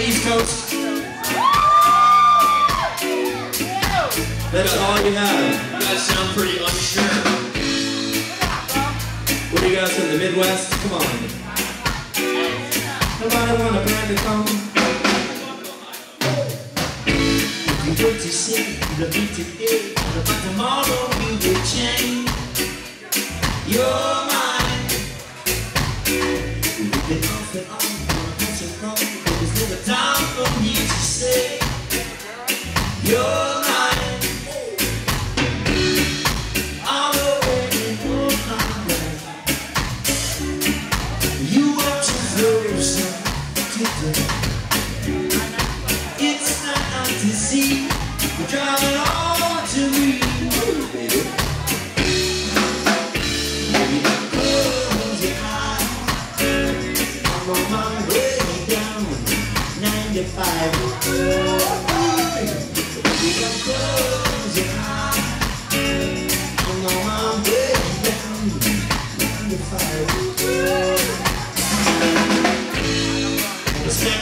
the East Coast? That's all you have. You guys sound pretty unsure. What do you guys from the Midwest? Come on. Nobody wanna brand the phone. You go to see the beat today, but tomorrow you will change. You're mine. It's not out to see. You're driving on to me, oh,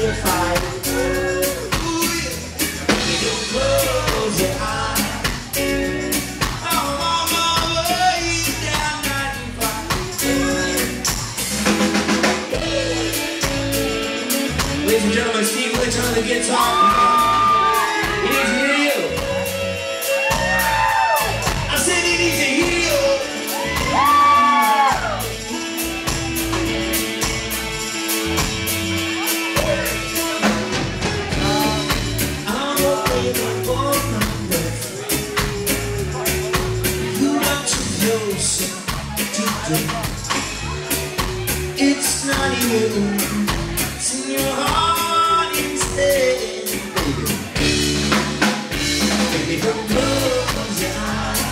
Ladies and gentlemen, Steve Lynch on the guitar. It's not you. It's in your heart instead, baby. Baby, close your eyes.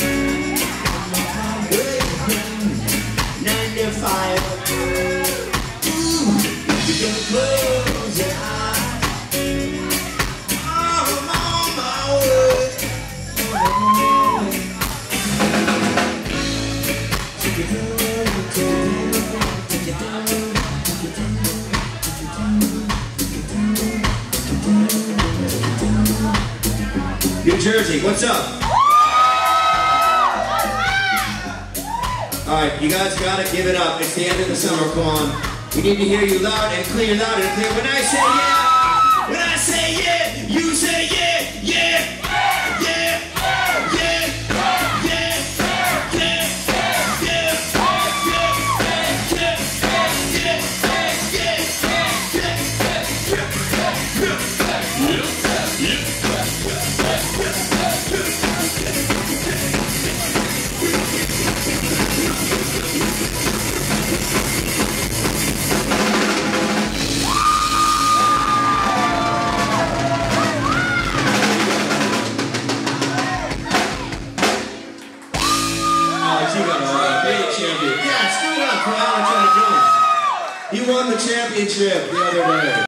I'm on my way down 95. Ooh, baby, don't close New Jersey, what's up? Alright, you guys gotta give it up. It's the end of the summer, come on. We need to hear you loud and clear, loud and clear. When I say yeah, when I say yeah, you say yeah, you. Big champion. Yeah, screw it up. He won the championship the other day.